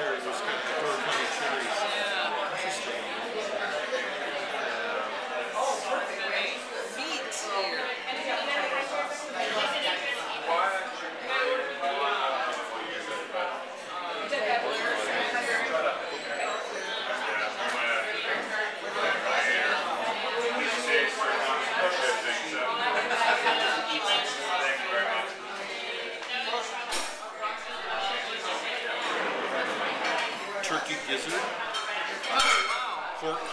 cherry, those kind of Turkey gizzard, Oh, pork